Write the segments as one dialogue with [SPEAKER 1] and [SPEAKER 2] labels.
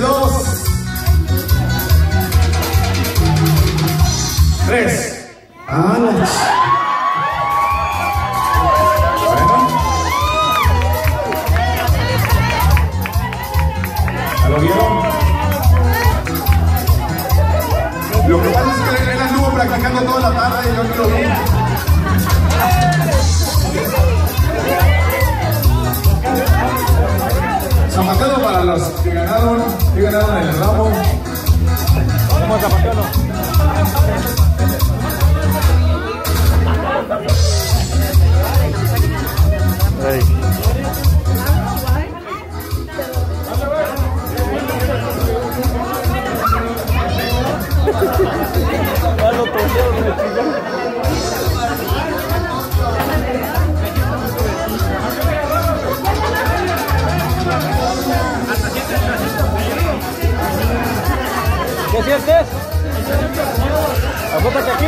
[SPEAKER 1] dos, tres. para los que ganaron. Que ganaron el ramo.
[SPEAKER 2] Vamos a lentes? Acópate aquí.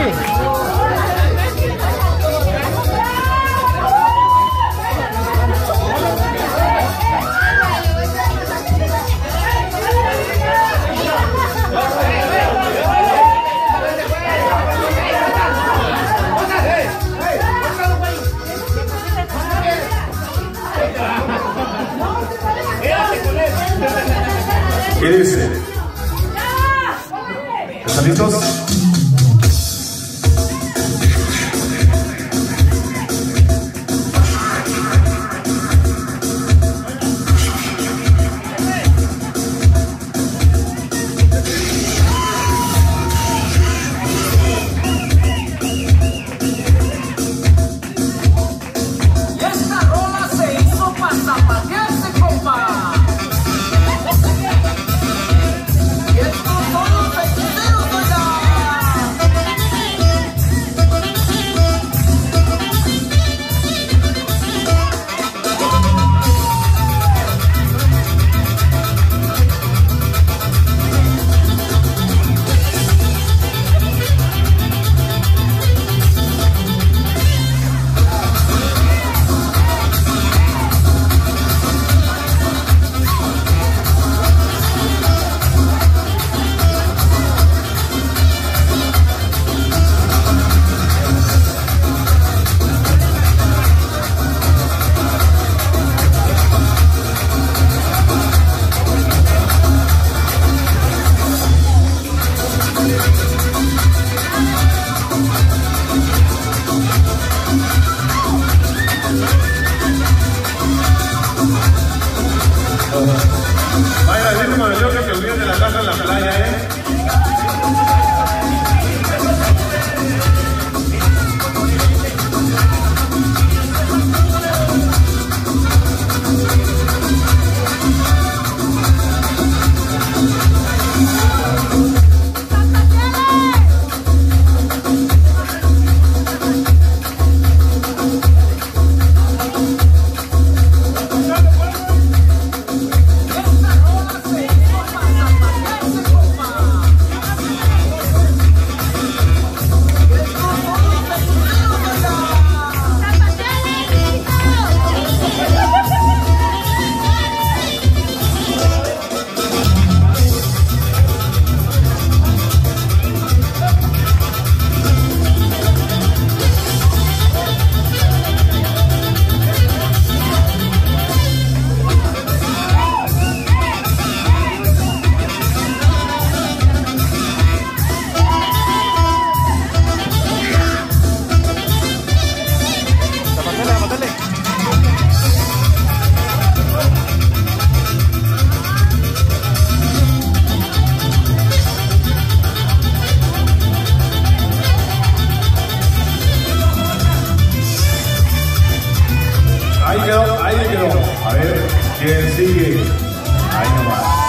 [SPEAKER 1] ¿Qué dice?
[SPEAKER 2] Saludos. Uh-huh.
[SPEAKER 1] Ahí quedó, ahí quedó. A ver, ¿quién sigue? Ahí nomás.